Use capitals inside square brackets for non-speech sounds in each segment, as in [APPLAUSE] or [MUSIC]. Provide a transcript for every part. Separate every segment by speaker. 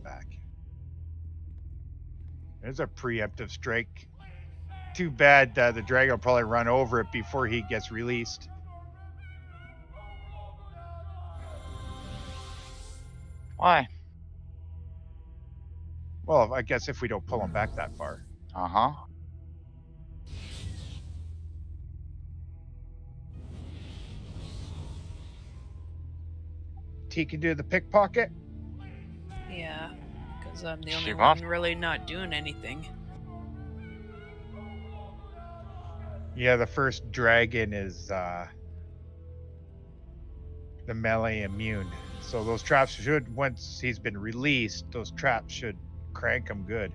Speaker 1: I'm back. There's a preemptive strike. Too bad uh, the dragon will probably run over it before he gets released.
Speaker 2: Why?
Speaker 1: Well, I guess if we don't pull him back that far.
Speaker 2: Uh huh.
Speaker 1: T can do the pickpocket.
Speaker 3: Yeah, because I'm the
Speaker 2: She
Speaker 3: only
Speaker 2: wants-
Speaker 3: one really not doing anything.
Speaker 1: Yeah, the first dragon is uh, the melee immune. So those traps should, once he's been released, those traps should crank him good.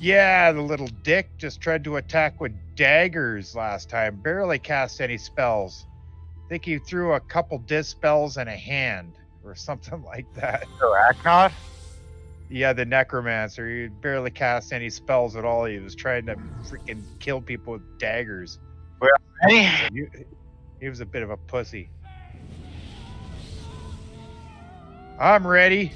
Speaker 1: Yeah, the little dick just tried to attack with daggers last time. Barely cast any spells. I think he threw a couple dispels and a hand or something [LAUGHS] like that.
Speaker 2: Aknod?
Speaker 1: Yeah, the necromancer. He barely cast any spells at all. He was trying to freaking kill people with daggers. He, he was a bit of a pussy. I'm ready.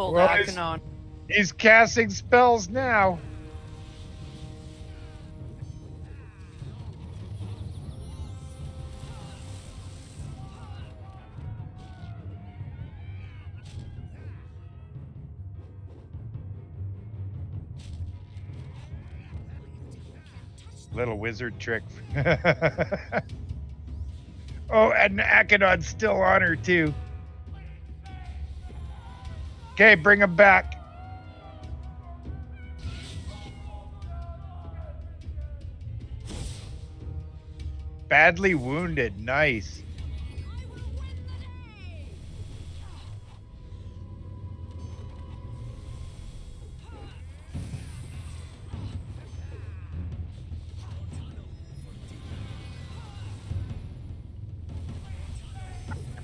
Speaker 3: Pulled
Speaker 1: Well,
Speaker 3: Akanon.
Speaker 1: He's casting spells now. Little wizard trick. [LAUGHS] oh, and Akedon's still on her too. Okay, bring him back. Badly wounded. Nice.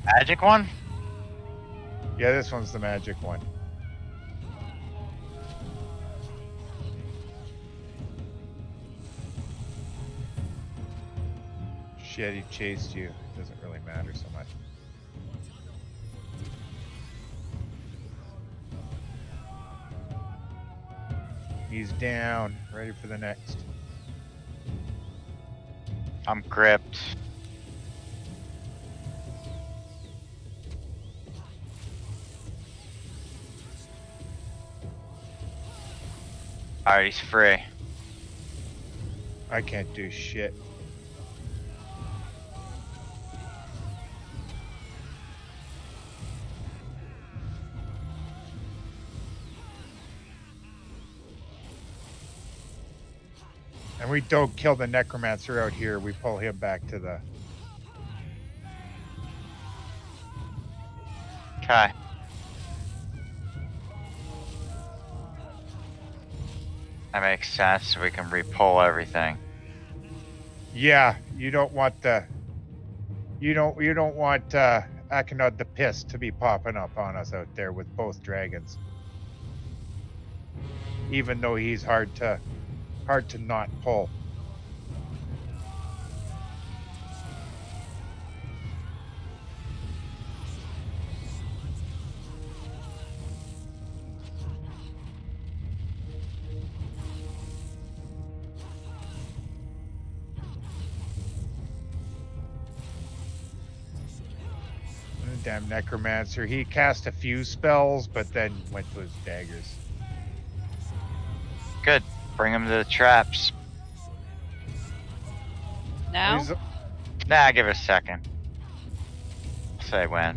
Speaker 2: Magic one?
Speaker 1: Yeah, this one's the magic one. Shit, he chased you. It Doesn't really matter so much. He's down. Ready for the next.
Speaker 2: I'm gripped. Alright, he's free.
Speaker 1: I can't do shit. And we don't kill the necromancer out here. We pull him back to the.
Speaker 2: Okay. That makes sense. We can repull everything.
Speaker 1: Yeah, you don't want the. You don't. You don't want uh, Akenod the piss to be popping up on us out there with both dragons. Even though he's hard to, hard to not pull. Damn necromancer. He cast a few spells, but then went to his daggers.
Speaker 2: Good. Bring him to the traps.
Speaker 3: Now?
Speaker 1: He's-
Speaker 2: Nah, give it a second. Say when.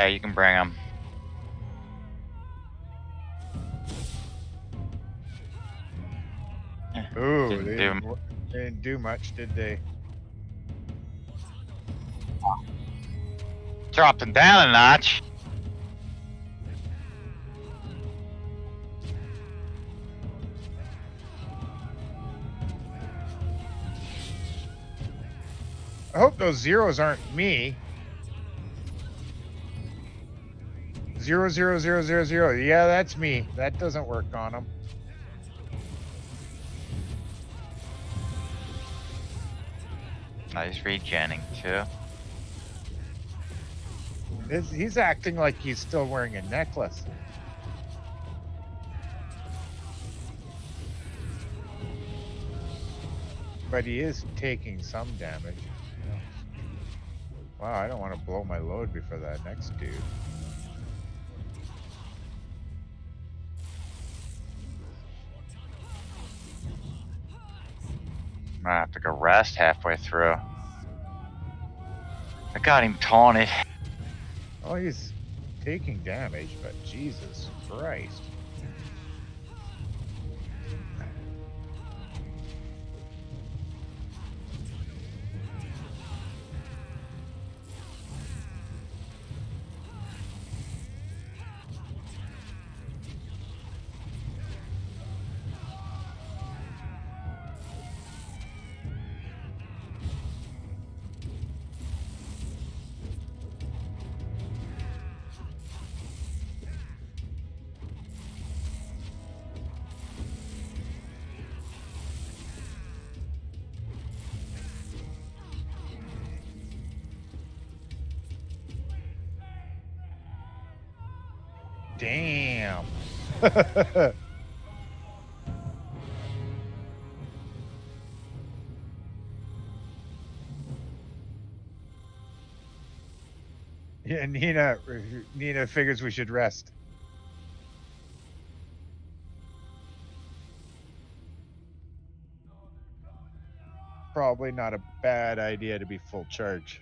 Speaker 2: Okay, you can bring him.
Speaker 1: Ooh,
Speaker 2: Didn't
Speaker 1: they
Speaker 2: do
Speaker 1: didn't, wo- they didn't do much, did they?
Speaker 2: Drop him down a notch.
Speaker 1: I hope those zeros aren't me. Zero zero zero zero zero. Yeah, that's me. That doesn't work on him.
Speaker 2: Oh, he's regenning too.
Speaker 1: He's acting like he's still wearing a necklace. But he is taking some damage. Wow, I don't want to blow my load before that next dude.
Speaker 2: Might have to go rest halfway through. I got him taunted.
Speaker 1: Oh, he's taking damage, but Jesus Christ. Damn. [LAUGHS] yeah, Nina. Nina figures we should rest. Probably not a bad idea to be full charge.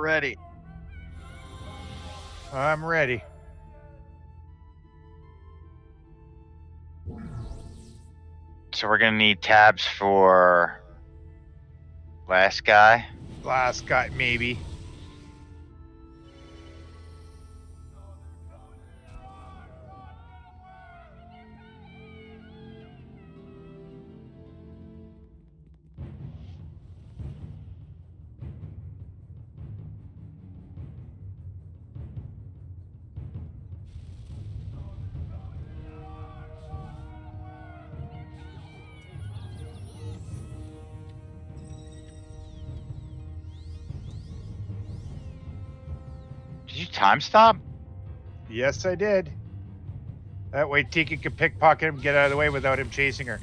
Speaker 1: Ready. I'm ready.
Speaker 2: So we're gonna need tabs for last guy.
Speaker 1: Last guy, maybe.
Speaker 2: You time stop?
Speaker 1: Yes, I did. That way Tika can pickpocket him, get out of the way without him chasing her.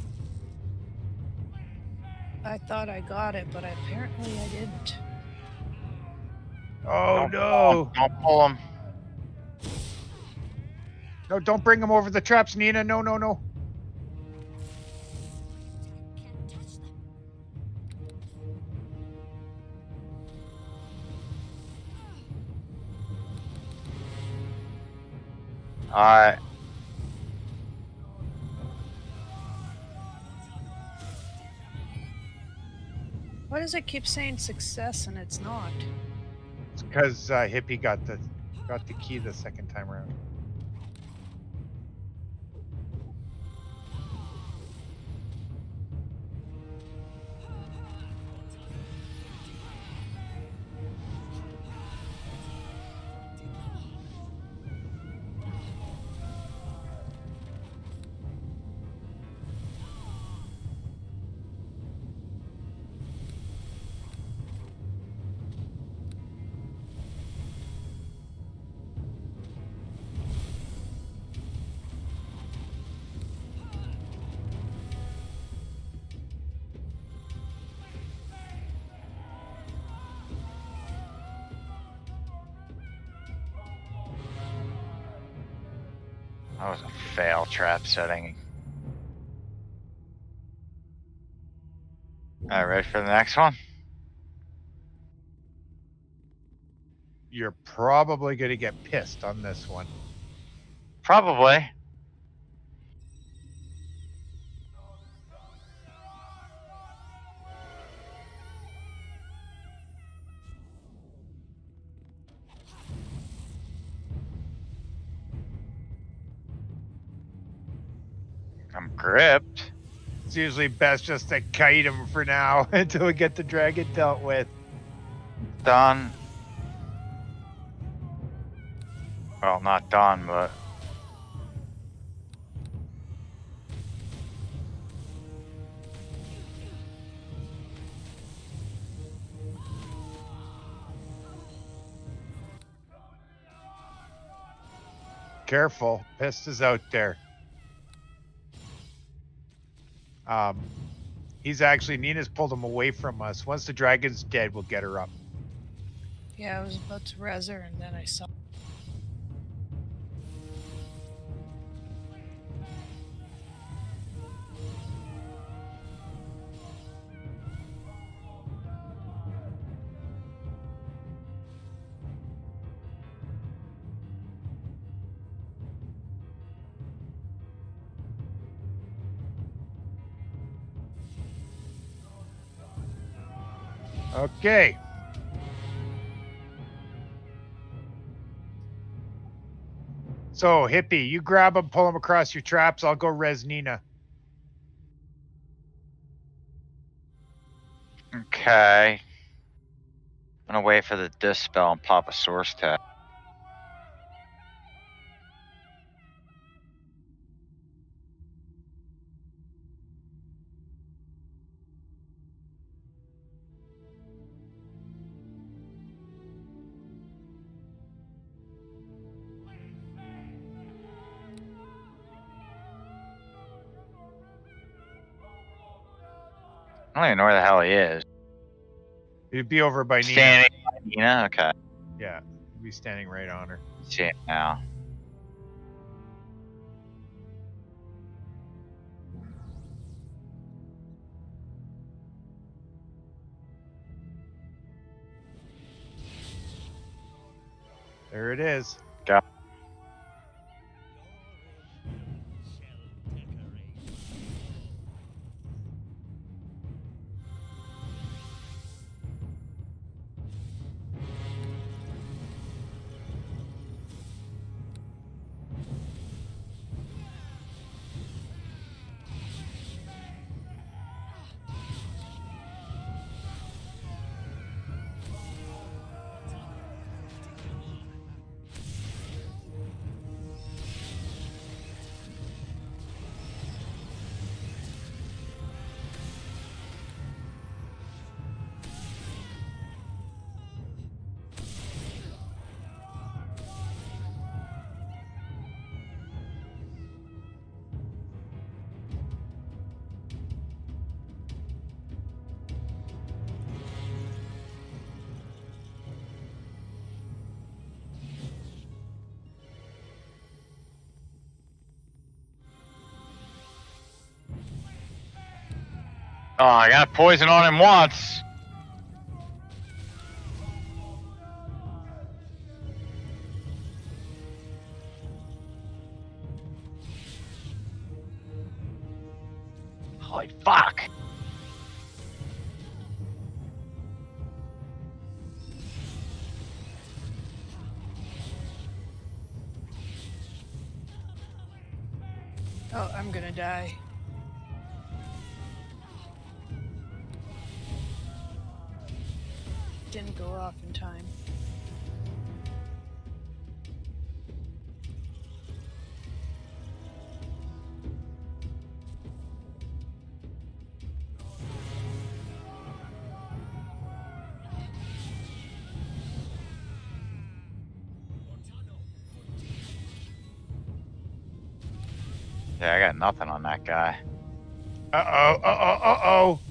Speaker 3: I thought I got it, but apparently I didn't.
Speaker 1: Oh
Speaker 2: Don't
Speaker 1: no!
Speaker 2: pull him, Don't pull him.
Speaker 1: No, don't bring him over the traps, Nina. No, no, no.
Speaker 2: Alright.
Speaker 3: Why does it keep saying success and it's not?
Speaker 1: It's because uh, Hippie got the got the key the second time around.
Speaker 2: That was a fail trap setting. Alright, ready for the next one?
Speaker 1: You're probably gonna get pissed on this one.
Speaker 2: Probably. I'm gripped.
Speaker 1: It's usually best just to kite him for now [LAUGHS] until we get the dragon dealt with.
Speaker 2: Done. Well, not done, but
Speaker 1: Careful, Pest is out there. Um, he's actually Nina's pulled him away from us. Once the dragon's dead, we'll get her up.
Speaker 3: Yeah, I was about to res her and then I saw.
Speaker 1: Okay. So, Hippie, you grab him, pull him across your traps. I'll go res Nina.
Speaker 2: okay. I'm gonna wait for the dispel and pop a source tag. I don't even know where the hell he is.
Speaker 1: He'd be over by Nina.
Speaker 2: Standing by Nina? Okay.
Speaker 1: Yeah, he'd be standing right on her.
Speaker 2: See it now.
Speaker 1: There it is.
Speaker 2: Oh, I got poison on him once. Yeah, I got nothing on that guy.
Speaker 1: Uh oh, uh oh, uh oh.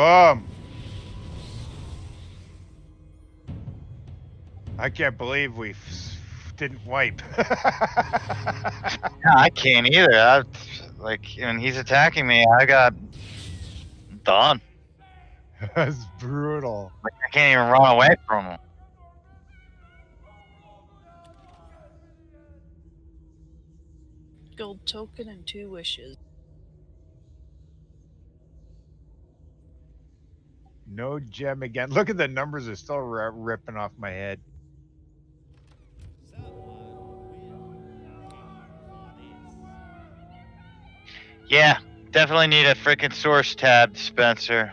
Speaker 1: Boom. I can't believe we f- didn't wipe.
Speaker 2: Yeah, [LAUGHS] I can't either. I, like, when he's attacking me, I got done. [LAUGHS]
Speaker 1: That's brutal.
Speaker 2: Like, I can't even run away from him.
Speaker 3: Gold token and two wishes.
Speaker 1: No gem again. [LAUGHS] Look at the numbers are still ri ripping off my head.
Speaker 2: Yeah, definitely need a freaking source tab dispenser.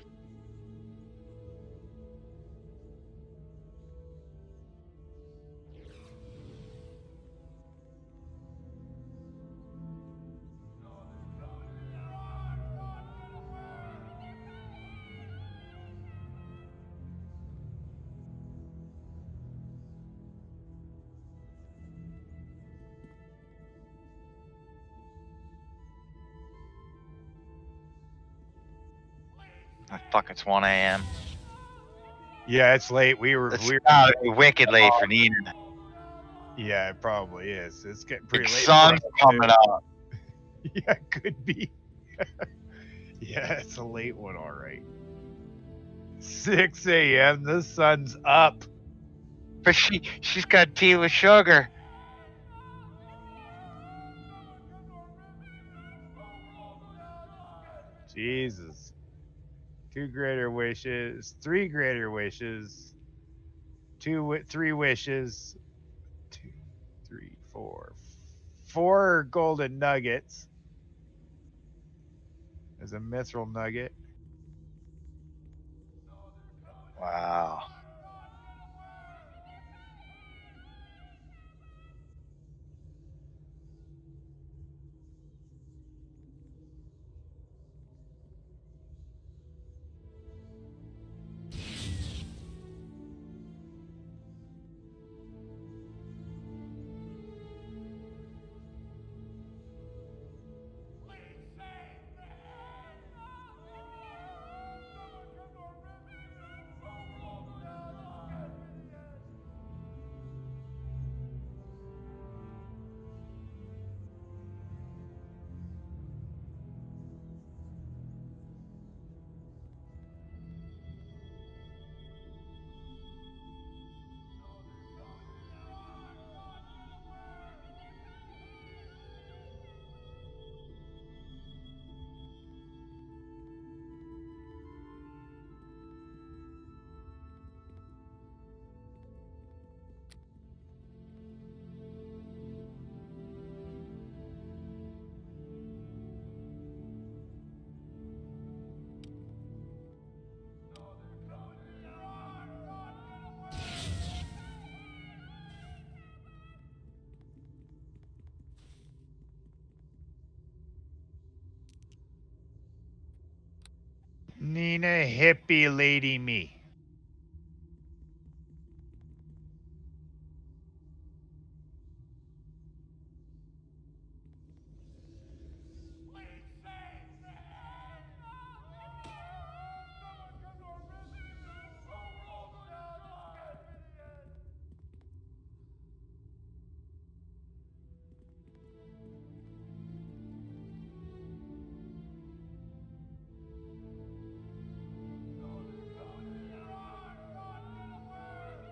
Speaker 2: Fuck, it's 1 a.m.
Speaker 1: Yeah, it's late. We were,
Speaker 2: It's
Speaker 1: we were
Speaker 2: wicked late for uh, Nina.
Speaker 1: Yeah, it probably is. It's getting
Speaker 2: The
Speaker 1: pretty late.
Speaker 2: sun's coming up. [LAUGHS]
Speaker 1: Yeah, could be. [LAUGHS] yeah, it's a late one, all right. 6 a.m. The sun's up.
Speaker 2: But she, she's got tea with sugar.
Speaker 1: Jesus. Two greater wishes, three greater wishes, two, three wishes, two, three, four, four golden nuggets. There's a mithril nugget.
Speaker 2: Wow.
Speaker 1: Nina hippie lady me.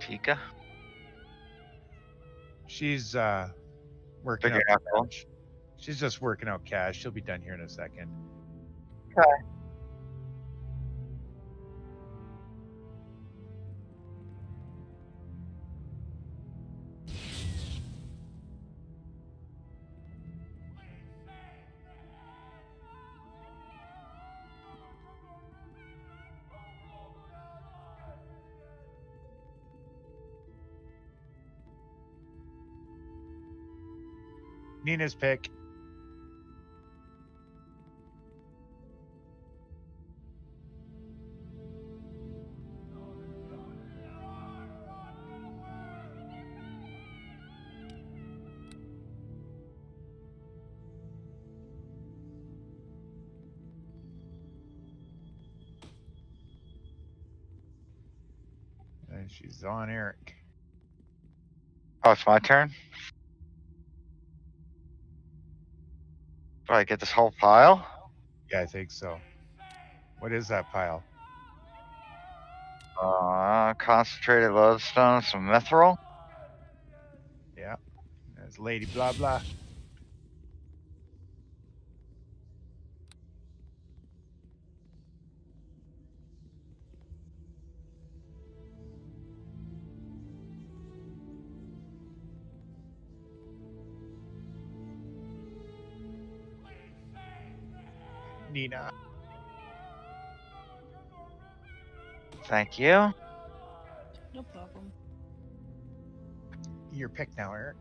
Speaker 2: Pika?
Speaker 1: She's uh working
Speaker 2: Figuring
Speaker 1: out
Speaker 2: out
Speaker 1: cash. She's just working out cash. She'll be done here in a second. Nina's pick. And she's on Eric.
Speaker 2: Oh, it's my turn? Do I get this whole pile?
Speaker 1: Yeah, I think so. What is that pile?
Speaker 2: Uh, concentrated lodestone, some mithril.
Speaker 1: Yeah, that's Lady Blah Blah. Nina.
Speaker 2: Thank you.
Speaker 3: No problem.
Speaker 1: Your pick now, Eric.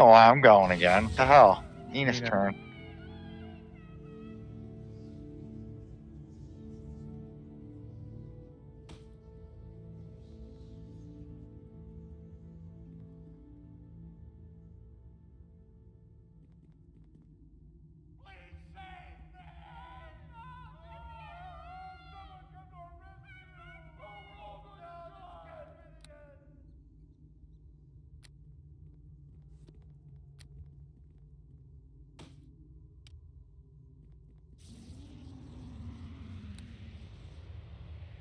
Speaker 2: Oh, I'm going again. What the hell?
Speaker 1: Nina.
Speaker 2: turn.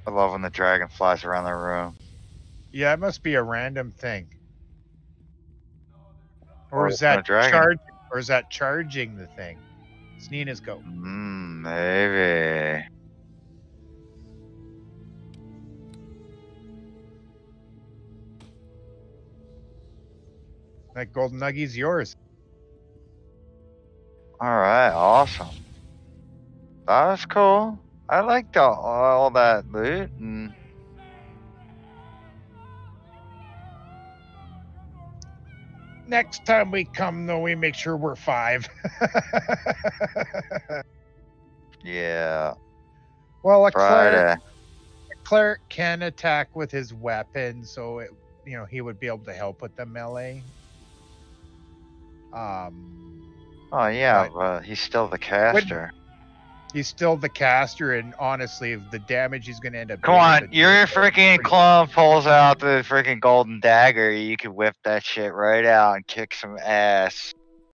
Speaker 2: I love when the dragon flies around the room.
Speaker 1: Yeah, it must be a random thing. Or is
Speaker 2: it's not a
Speaker 1: that charge? Or is that charging the thing? It's Nina's go.
Speaker 2: Mmm, maybe.
Speaker 1: That golden nuggie's yours.
Speaker 2: Alright, awesome. That was cool. I liked all, all that loot and
Speaker 1: Next time we come, though, we make sure we're five. [LAUGHS]
Speaker 2: yeah,
Speaker 1: well, a cleric, a cleric can attack with his weapon, so it, you know he would be able to help with the melee. Um,
Speaker 2: Oh yeah,
Speaker 1: Right.
Speaker 2: but he's still the caster.
Speaker 1: He's still the caster, and honestly, the damage he's going to end up.
Speaker 2: Come on, your freaking clone pulls out the freaking golden dagger. You could whip that shit right out and kick some ass.